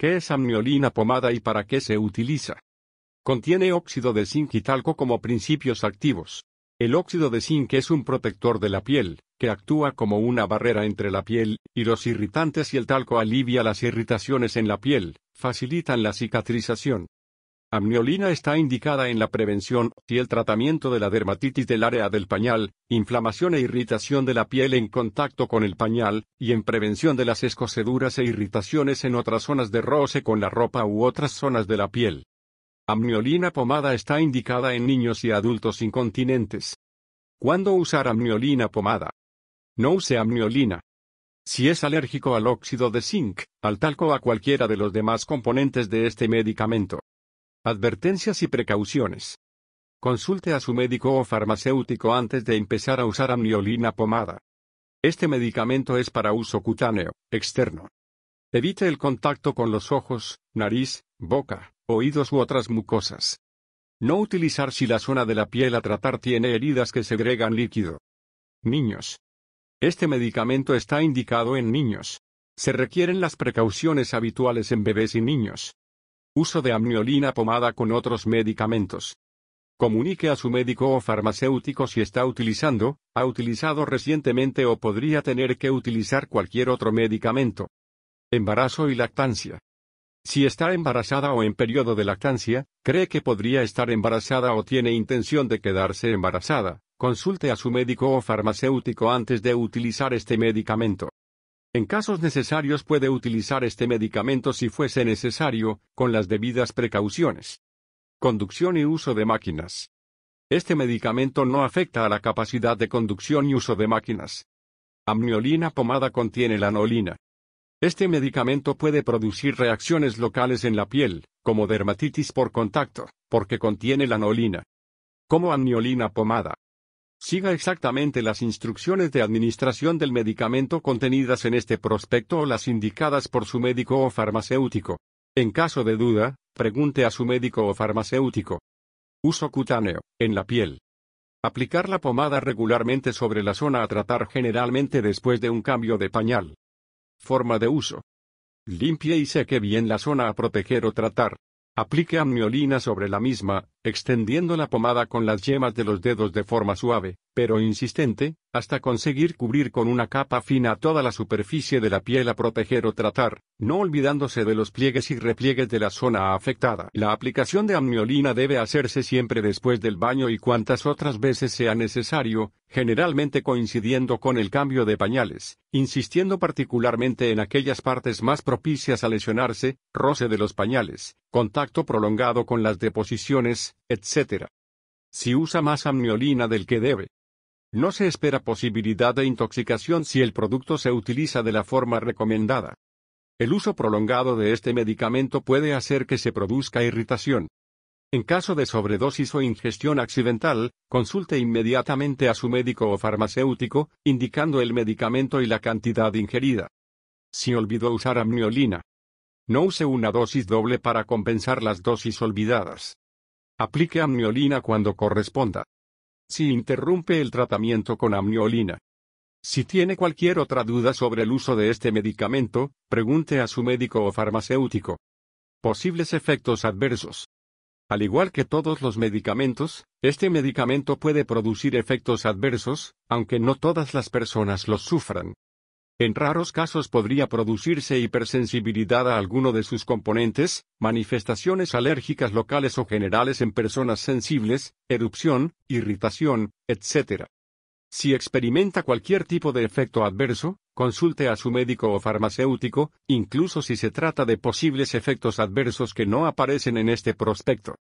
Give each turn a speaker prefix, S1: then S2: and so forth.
S1: ¿Qué es amniolina pomada y para qué se utiliza? Contiene óxido de zinc y talco como principios activos. El óxido de zinc es un protector de la piel, que actúa como una barrera entre la piel y los irritantes y el talco alivia las irritaciones en la piel, facilitan la cicatrización. Amniolina está indicada en la prevención y el tratamiento de la dermatitis del área del pañal, inflamación e irritación de la piel en contacto con el pañal, y en prevención de las escoceduras e irritaciones en otras zonas de roce con la ropa u otras zonas de la piel. Amniolina pomada está indicada en niños y adultos incontinentes. ¿Cuándo usar amniolina pomada? No use amniolina. Si es alérgico al óxido de zinc, al talco o a cualquiera de los demás componentes de este medicamento. Advertencias y precauciones. Consulte a su médico o farmacéutico antes de empezar a usar amniolina pomada. Este medicamento es para uso cutáneo, externo. Evite el contacto con los ojos, nariz, boca, oídos u otras mucosas. No utilizar si la zona de la piel a tratar tiene heridas que segregan líquido. Niños. Este medicamento está indicado en niños. Se requieren las precauciones habituales en bebés y niños. Uso de amniolina pomada con otros medicamentos. Comunique a su médico o farmacéutico si está utilizando, ha utilizado recientemente o podría tener que utilizar cualquier otro medicamento. Embarazo y lactancia. Si está embarazada o en periodo de lactancia, cree que podría estar embarazada o tiene intención de quedarse embarazada, consulte a su médico o farmacéutico antes de utilizar este medicamento. En casos necesarios puede utilizar este medicamento si fuese necesario, con las debidas precauciones. Conducción y uso de máquinas. Este medicamento no afecta a la capacidad de conducción y uso de máquinas. Amniolina pomada contiene lanolina. Este medicamento puede producir reacciones locales en la piel, como dermatitis por contacto, porque contiene lanolina. Como amniolina pomada. Siga exactamente las instrucciones de administración del medicamento contenidas en este prospecto o las indicadas por su médico o farmacéutico. En caso de duda, pregunte a su médico o farmacéutico. Uso cutáneo, en la piel. Aplicar la pomada regularmente sobre la zona a tratar generalmente después de un cambio de pañal. Forma de uso. Limpie y seque bien la zona a proteger o tratar. Aplique amniolina sobre la misma, extendiendo la pomada con las yemas de los dedos de forma suave, pero insistente, hasta conseguir cubrir con una capa fina toda la superficie de la piel a proteger o tratar, no olvidándose de los pliegues y repliegues de la zona afectada. La aplicación de amniolina debe hacerse siempre después del baño y cuantas otras veces sea necesario, generalmente coincidiendo con el cambio de pañales, insistiendo particularmente en aquellas partes más propicias a lesionarse, roce de los pañales, contacto prolongado con las deposiciones, etc. Si usa más amniolina del que debe, no se espera posibilidad de intoxicación si el producto se utiliza de la forma recomendada. El uso prolongado de este medicamento puede hacer que se produzca irritación. En caso de sobredosis o ingestión accidental, consulte inmediatamente a su médico o farmacéutico, indicando el medicamento y la cantidad ingerida. Si olvidó usar amniolina, no use una dosis doble para compensar las dosis olvidadas. Aplique amniolina cuando corresponda si interrumpe el tratamiento con amniolina. Si tiene cualquier otra duda sobre el uso de este medicamento, pregunte a su médico o farmacéutico. Posibles efectos adversos. Al igual que todos los medicamentos, este medicamento puede producir efectos adversos, aunque no todas las personas los sufran. En raros casos podría producirse hipersensibilidad a alguno de sus componentes, manifestaciones alérgicas locales o generales en personas sensibles, erupción, irritación, etc. Si experimenta cualquier tipo de efecto adverso, consulte a su médico o farmacéutico, incluso si se trata de posibles efectos adversos que no aparecen en este prospecto.